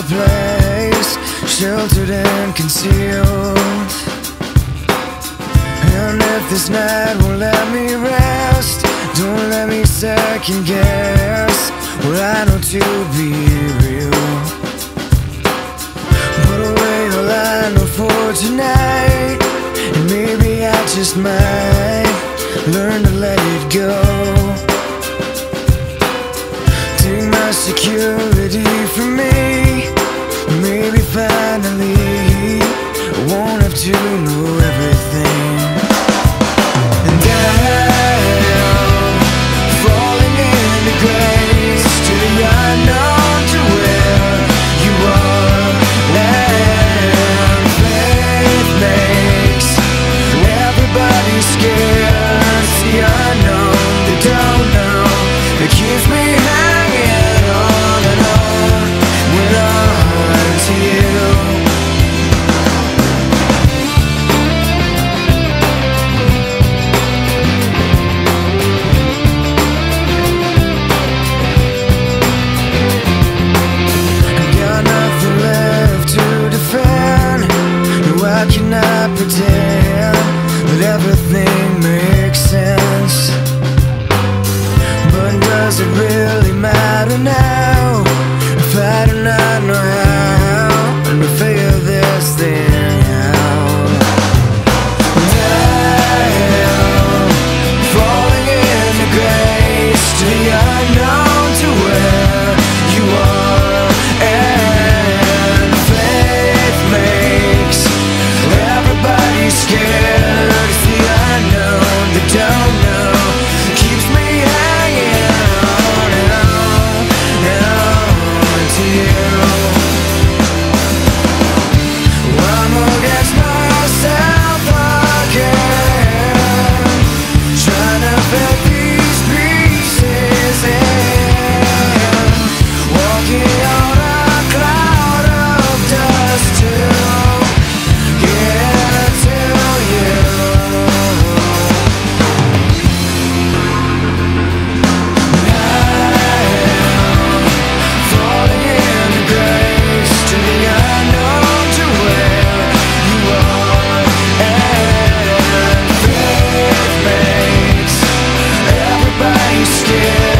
a place sheltered and concealed. And if this night won't let me rest, don't let me second guess what I know to be real. Put away all I know for tonight, and maybe I just might learn to let it go. Take my security. Everything makes sense. But does it really matter now? still